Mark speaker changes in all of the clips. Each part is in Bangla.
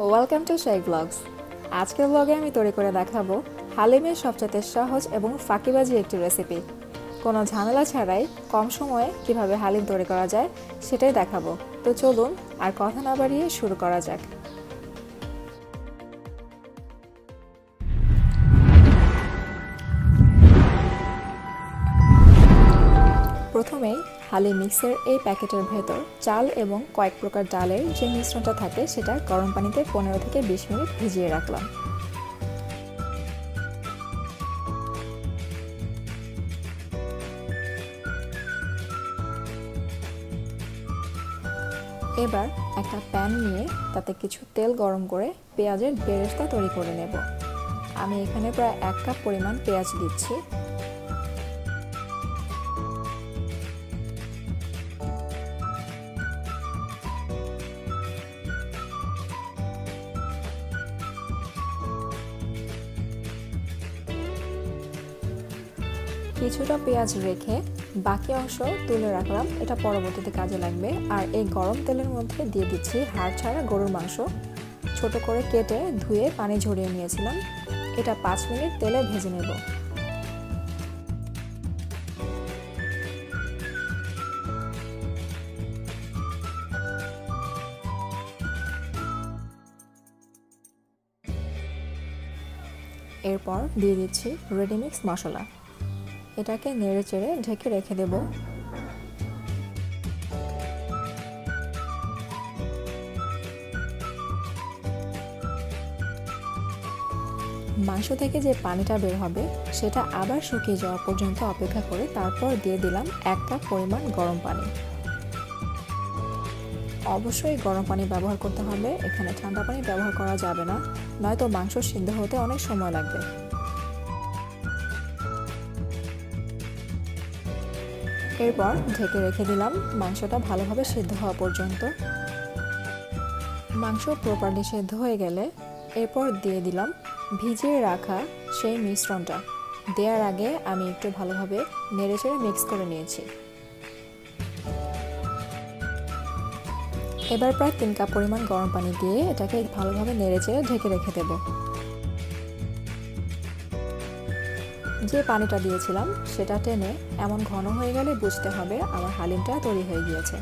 Speaker 1: ওয়েলকাম টু শেখ ব্লগস আজকের ব্লগে আমি তৈরি করে দেখাবো হালিমের সবচেয়ে সহজ এবং ফাঁকিবাজি একটি রেসিপি কোনো ঝামেলা ছাড়াই কম সময়ে কীভাবে হালিম তৈরি করা যায় সেটাই দেখাবো। তো চলুন আর কথা না বাড়িয়ে শুরু করা যাক। প্রথমেই হালি মিক্সের এই প্যাকেটের ভেতর চাল এবং কয়েক প্রকার ডালের যে মিশ্রণটা থাকে সেটা গরম পানিতে পনেরো থেকে বিশ মিনিট ভিজিয়ে রাখলাম। এবার একটা প্যান নিয়ে তাতে কিছু তেল গরম করে পেঁয়াজের বেরেস্তা তৈরি করে নেব। আমি এখানে প্রায় এক কাপ পরিমাণ পেঁয়াজ দিচ্ছি। কিছুটা পেঁয়াজ রেখে বাকি অংশ তুলে রাখলাম। এটা পরবর্তীতে কাজে লাগবে। আর এই গরম তেলের মধ্যে দিয়ে দিচ্ছি হাড় ছাড়া গরুর মাংস। ছোট করে কেটে ধুয়ে পানি ঝরিয়ে নিয়েছিলাম। এটা পাঁচ মিনিট তেলে ভেজে নেব। এরপর দিয়ে দিচ্ছি রেডিমিক্স মশলা। এটাকে নেড়ে চেড়ে ঢেকে রেখে দেব। মাংস থেকে যে পানিটা বের হবে, সেটা আবার শুকিয়ে যাওয়া পর্যন্ত অপেক্ষা করে তারপর দিয়ে দিলাম এক কাপ পরিমাণ গরম পানি। অবশ্যই গরম পানি ব্যবহার করতে হবে, এখানে ঠান্ডা পানি ব্যবহার করা যাবে না, নয়তো মাংস সিদ্ধ হতে অনেক সময় লাগবে। এরপর ঢেকে রেখে দিলাম। মাংসটা ভালোভাবে সেদ্ধ হওয়া পর্যন্ত। মাংস প্রপারলি সেদ্ধ হয়ে গেলে এরপর দিয়ে দিলাম ভিজিয়ে রাখা সেই মিশ্রণটা। দেওয়ার আগে আমি একটু ভালোভাবে নেড়েচেড়ে মিক্স করে নিয়েছি। এবার প্রায় তিন কাপ পরিমাণ গরম পানি দিয়ে এটাকে ভালোভাবে নেড়েচেড়ে ঢেকে রেখে দেবো। যে পানিটা দিয়েছিলাম, সেটা টেনে এমন ঘন হয়ে গেলে বুঝতে হবে আমার হালিমটা তৈরি হয়ে গিয়েছে।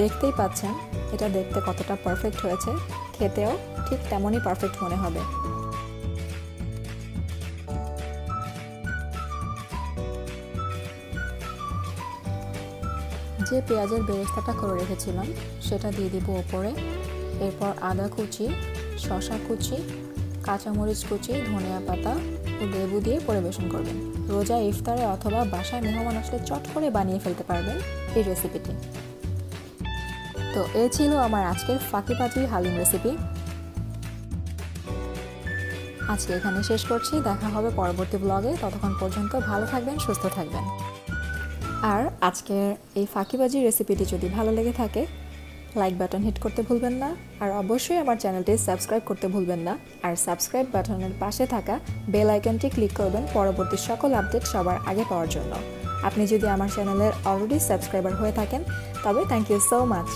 Speaker 1: দেখতেই পাচ্ছেন, এটা দেখতে কতটা পারফেক্ট হয়েছে। খেতেও ঠিক তেমনই পারফেক্ট মনে হবে। যে পেঁয়াজের বেরেস্তাটা করে রেখেছিলাম, সেটা দিয়ে দিব ওপরে। এরপর আদা কুচি শশা কুচি কাঁচামরিচ কুচি, ধনিয়া পাতা ও লেবু দিয়ে পরিবেশন করবেন। রোজা, ইফতারে অথবা বাসায় মেহমান আসলে চট করে বানিয়ে ফেলতে পারবেন এই রেসিপিটি তো এ ছিল আমার আজকের ফাঁকি ফাঁকিবাজি হালিম রেসিপি আজকে এখানে শেষ করছি। দেখা হবে পরবর্তী ব্লগে ততক্ষণ পর্যন্ত ভালো থাকবেন, সুস্থ থাকবেন। আর আজকের এই ফাঁকিবাজি রেসিপিটি যদি ভালো লেগে থাকে লাইক বাটন হিট করতে ভুলবেন না আর অবশ্যই আমার চ্যানেলটি সাবস্ক্রাইব করতে ভুলবেন না আর সাবস্ক্রাইব বাটনের পাশে থাকা বেল আইকনটি ক্লিক করবেন পরবর্তী সকল আপডেট সবার আগে পাওয়ার জন্য। আপনি যদি আমার চ্যানেলের অলরেডি সাবস্ক্রাইবার হয়ে থাকেন, তবে থ্যাংক ইউ সো মাচ